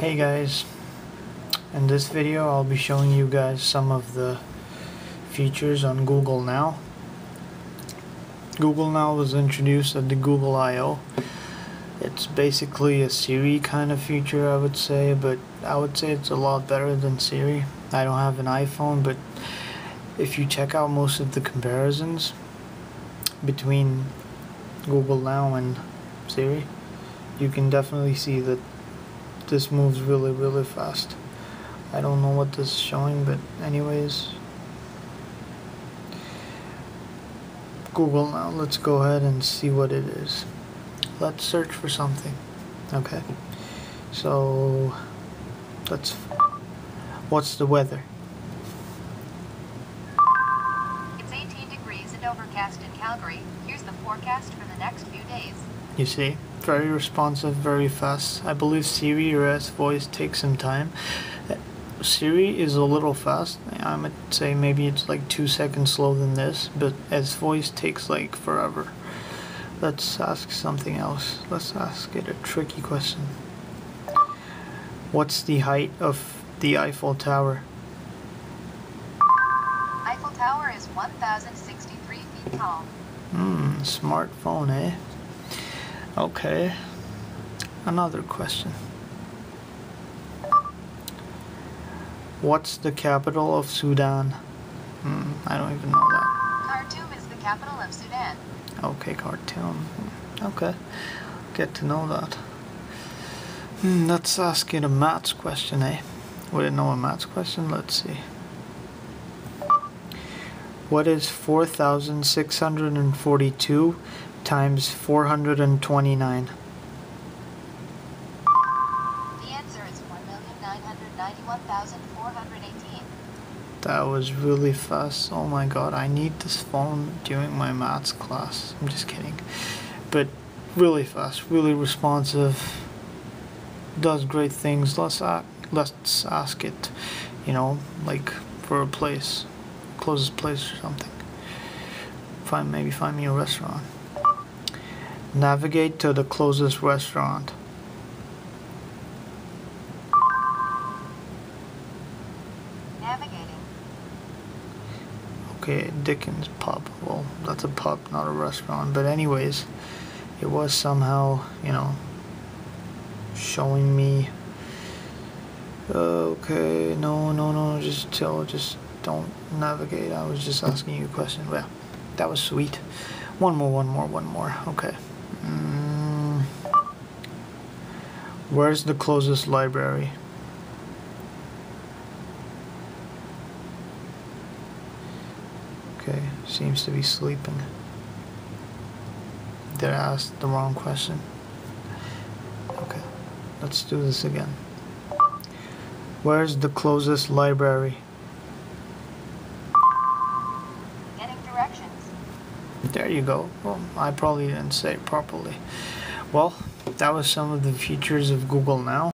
Hey guys, in this video I'll be showing you guys some of the features on Google Now. Google Now was introduced at the Google I.O. It's basically a Siri kind of feature I would say, but I would say it's a lot better than Siri. I don't have an iPhone, but if you check out most of the comparisons between Google Now and Siri, you can definitely see that this moves really really fast. I don't know what this is showing but anyways. Google now let's go ahead and see what it is. Let's search for something. Okay. So let's what's the weather? It's 18 degrees and overcast in Calgary. Here's the forecast for the next few days. you see very responsive very fast. I believe Siri or S voice takes some time. Siri is a little fast. I would say maybe it's like two seconds slower than this but S voice takes like forever. Let's ask something else. Let's ask it a tricky question. What's the height of the Eiffel Tower? Eiffel Tower is 1,063 feet tall. Hmm, smartphone, eh? Okay. Another question. What's the capital of Sudan? Hmm, I don't even know that. Khartoum is the capital of Sudan. Okay, Khartoum. Hmm, Okay. Get to know that. Hmm, let's ask you a maths question, eh? We didn't know a maths question? Let's see. What is 4,642 times 429? The answer is 1,991,418. That was really fast. Oh my god, I need this phone during my maths class. I'm just kidding. But really fast, really responsive. Does great things. Let's a let's ask it, you know, like for a place, closest place or something. Find maybe find me a restaurant. Navigate to the closest restaurant. Navigating. Okay, Dickens pub. Well, that's a pub, not a restaurant. But anyways, it was somehow, you know, showing me. Okay, no, no, no, just tell, just don't navigate. I was just asking you a question. Well, that was sweet. One more, one more, one more. Okay. Mm, where's the closest library? Okay, seems to be sleeping. Did I ask the wrong question? Okay, let's do this again. Where's the closest library? There you go. Well, I probably didn't say it properly. Well, that was some of the features of Google Now.